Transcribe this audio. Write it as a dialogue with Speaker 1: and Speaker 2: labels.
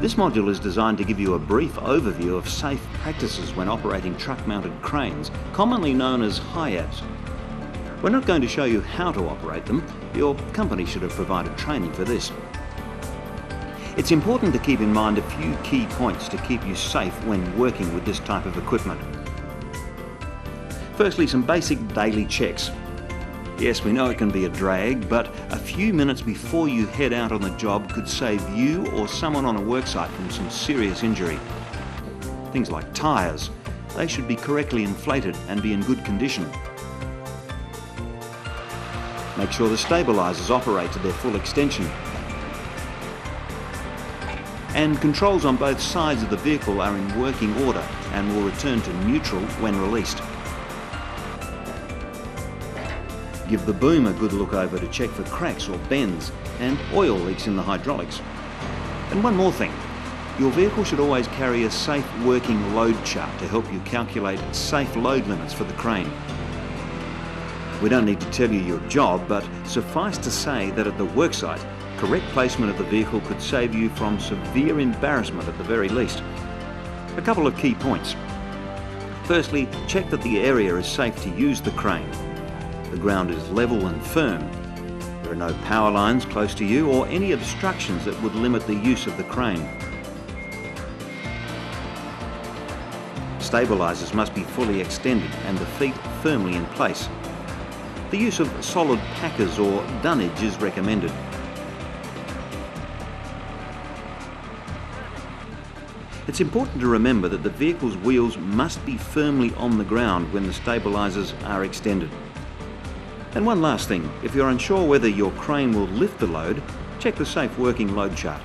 Speaker 1: This module is designed to give you a brief overview of safe practices when operating truck-mounted cranes, commonly known as HIABs. We're not going to show you how to operate them, your company should have provided training for this. It's important to keep in mind a few key points to keep you safe when working with this type of equipment. Firstly, some basic daily checks. Yes, we know it can be a drag, but a few minutes before you head out on the job could save you or someone on a worksite from some serious injury. Things like tyres, they should be correctly inflated and be in good condition. Make sure the stabilisers operate to their full extension. And controls on both sides of the vehicle are in working order and will return to neutral when released. Give the boom a good look over to check for cracks or bends and oil leaks in the hydraulics. And one more thing, your vehicle should always carry a safe working load chart to help you calculate safe load limits for the crane. We don't need to tell you your job, but suffice to say that at the worksite, correct placement of the vehicle could save you from severe embarrassment at the very least. A couple of key points. Firstly, check that the area is safe to use the crane the ground is level and firm. There are no power lines close to you or any obstructions that would limit the use of the crane. Stabilisers must be fully extended and the feet firmly in place. The use of solid packers or dunnage is recommended. It's important to remember that the vehicle's wheels must be firmly on the ground when the stabilisers are extended. And one last thing, if you're unsure whether your crane will lift the load, check the safe working load chart.